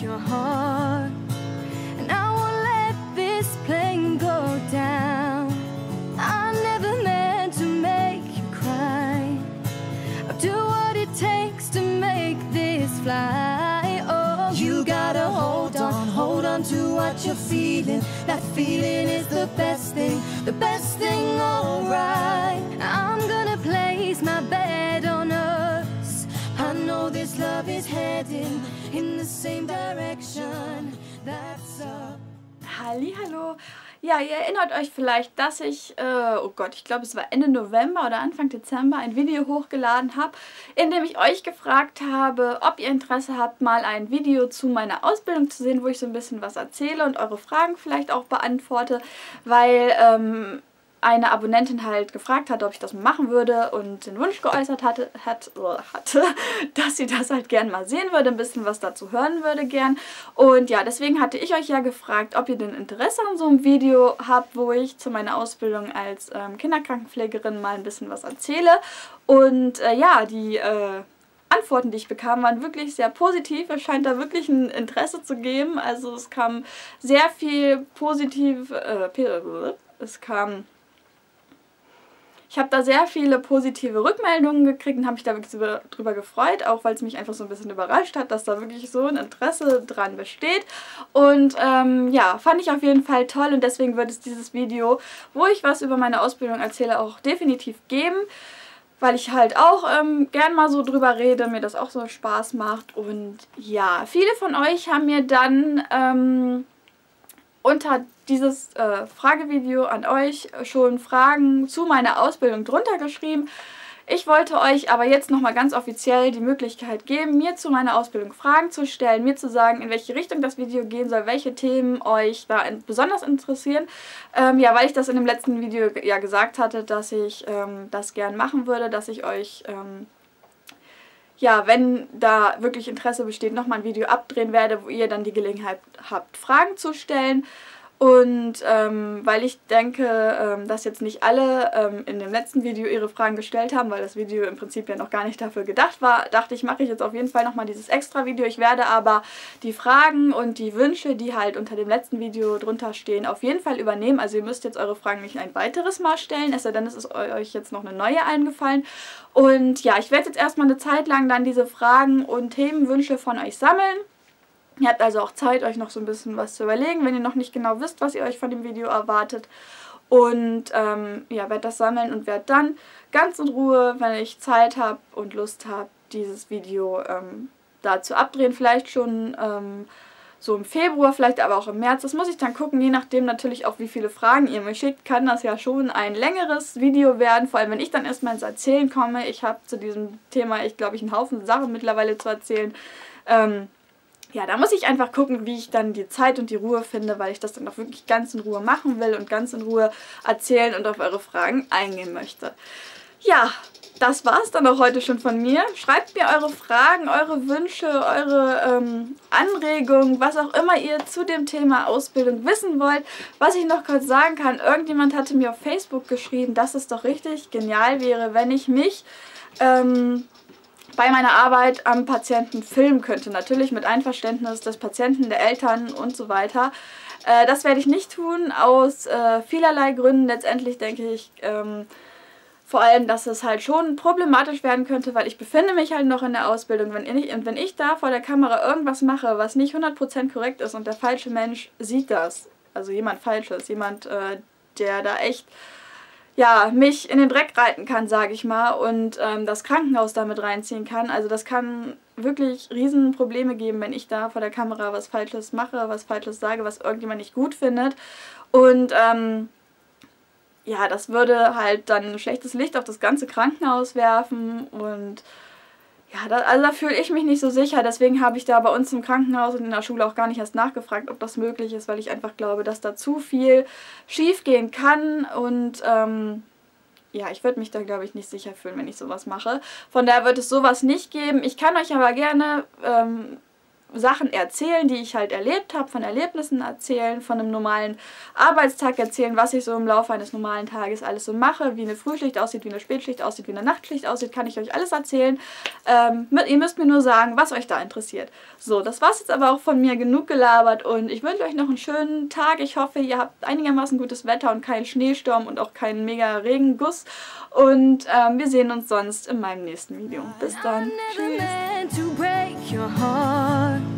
your heart. And I won't let this plane go down. I never meant to make you cry. I'll do what it takes to make this fly. Oh, you gotta hold on, hold on to what you're feeling. That feeling is the best thing, the best thing, Hallo. Ja, ihr erinnert euch vielleicht, dass ich, äh, oh Gott, ich glaube es war Ende November oder Anfang Dezember ein Video hochgeladen habe, in dem ich euch gefragt habe, ob ihr Interesse habt, mal ein Video zu meiner Ausbildung zu sehen, wo ich so ein bisschen was erzähle und eure Fragen vielleicht auch beantworte, weil ähm, eine Abonnentin halt gefragt hat, ob ich das machen würde und den Wunsch geäußert hatte, hat, hatte, dass sie das halt gern mal sehen würde, ein bisschen was dazu hören würde gern. Und ja, deswegen hatte ich euch ja gefragt, ob ihr denn Interesse an so einem Video habt, wo ich zu meiner Ausbildung als ähm, Kinderkrankenpflegerin mal ein bisschen was erzähle. Und äh, ja, die... Äh, Antworten, die ich bekam, waren wirklich sehr positiv. Es scheint da wirklich ein Interesse zu geben. Also es kam sehr viel positiv, äh, es kam ich habe da sehr viele positive Rückmeldungen gekriegt und habe mich da wirklich drüber gefreut, auch weil es mich einfach so ein bisschen überrascht hat, dass da wirklich so ein Interesse dran besteht. Und ähm, ja, fand ich auf jeden Fall toll und deswegen wird es dieses Video, wo ich was über meine Ausbildung erzähle, auch definitiv geben weil ich halt auch ähm, gern mal so drüber rede, mir das auch so Spaß macht. Und ja, viele von euch haben mir dann ähm, unter dieses äh, Fragevideo an euch schon Fragen zu meiner Ausbildung drunter geschrieben. Ich wollte euch aber jetzt nochmal ganz offiziell die Möglichkeit geben, mir zu meiner Ausbildung Fragen zu stellen, mir zu sagen, in welche Richtung das Video gehen soll, welche Themen euch da besonders interessieren. Ähm, ja, weil ich das in dem letzten Video ja gesagt hatte, dass ich ähm, das gern machen würde, dass ich euch... Ähm, ja, wenn da wirklich Interesse besteht, nochmal ein Video abdrehen werde, wo ihr dann die Gelegenheit habt, Fragen zu stellen. Und ähm, weil ich denke, ähm, dass jetzt nicht alle ähm, in dem letzten Video ihre Fragen gestellt haben, weil das Video im Prinzip ja noch gar nicht dafür gedacht war, dachte ich, mache ich jetzt auf jeden Fall nochmal dieses extra Video. Ich werde aber die Fragen und die Wünsche, die halt unter dem letzten Video drunter stehen, auf jeden Fall übernehmen. Also ihr müsst jetzt eure Fragen nicht ein weiteres Mal stellen, es sei denn, es ist euch jetzt noch eine neue eingefallen. Und ja, ich werde jetzt erstmal eine Zeit lang dann diese Fragen und Themenwünsche von euch sammeln Ihr habt also auch Zeit, euch noch so ein bisschen was zu überlegen, wenn ihr noch nicht genau wisst, was ihr euch von dem Video erwartet. Und ähm, ja, werde das sammeln und werde dann ganz in Ruhe, wenn ich Zeit habe und Lust habe, dieses Video ähm, dazu abdrehen. Vielleicht schon ähm, so im Februar, vielleicht aber auch im März. Das muss ich dann gucken, je nachdem natürlich auch, wie viele Fragen ihr mir schickt, kann das ja schon ein längeres Video werden. Vor allem, wenn ich dann erstmal ins Erzählen komme. Ich habe zu diesem Thema, ich glaube, ich einen Haufen Sachen mittlerweile zu erzählen. Ähm, ja, da muss ich einfach gucken, wie ich dann die Zeit und die Ruhe finde, weil ich das dann auch wirklich ganz in Ruhe machen will und ganz in Ruhe erzählen und auf eure Fragen eingehen möchte. Ja, das war es dann auch heute schon von mir. Schreibt mir eure Fragen, eure Wünsche, eure ähm, Anregungen, was auch immer ihr zu dem Thema Ausbildung wissen wollt. Was ich noch kurz sagen kann, irgendjemand hatte mir auf Facebook geschrieben, dass es doch richtig genial wäre, wenn ich mich... Ähm, bei meiner Arbeit am Patienten filmen könnte. Natürlich mit Einverständnis des Patienten, der Eltern und so weiter. Äh, das werde ich nicht tun, aus äh, vielerlei Gründen. Letztendlich denke ich ähm, vor allem, dass es halt schon problematisch werden könnte, weil ich befinde mich halt noch in der Ausbildung. Wenn ich, und wenn ich da vor der Kamera irgendwas mache, was nicht 100% korrekt ist und der falsche Mensch sieht das, also jemand Falsches, jemand, äh, der da echt ja, mich in den Dreck reiten kann, sage ich mal, und ähm, das Krankenhaus damit reinziehen kann. Also das kann wirklich riesen Probleme geben, wenn ich da vor der Kamera was Falsches mache, was Falsches sage, was irgendjemand nicht gut findet. Und ähm, ja, das würde halt dann ein schlechtes Licht auf das ganze Krankenhaus werfen und ja, da, also da fühle ich mich nicht so sicher. Deswegen habe ich da bei uns im Krankenhaus und in der Schule auch gar nicht erst nachgefragt, ob das möglich ist, weil ich einfach glaube, dass da zu viel schief gehen kann. Und ähm, ja, ich würde mich da, glaube ich, nicht sicher fühlen, wenn ich sowas mache. Von daher wird es sowas nicht geben. Ich kann euch aber gerne ähm, Sachen erzählen, die ich halt erlebt habe, von Erlebnissen erzählen, von einem normalen Arbeitstag erzählen, was ich so im Laufe eines normalen Tages alles so mache, wie eine Frühschicht aussieht, wie eine Spätschicht aussieht, wie eine Nachtschicht aussieht, kann ich euch alles erzählen. Ähm, ihr müsst mir nur sagen, was euch da interessiert. So, das war's jetzt aber auch von mir genug gelabert und ich wünsche euch noch einen schönen Tag. Ich hoffe, ihr habt einigermaßen gutes Wetter und keinen Schneesturm und auch keinen mega Regenguss. Und ähm, wir sehen uns sonst in meinem nächsten Video. Bis dann. Tschüss. your heart.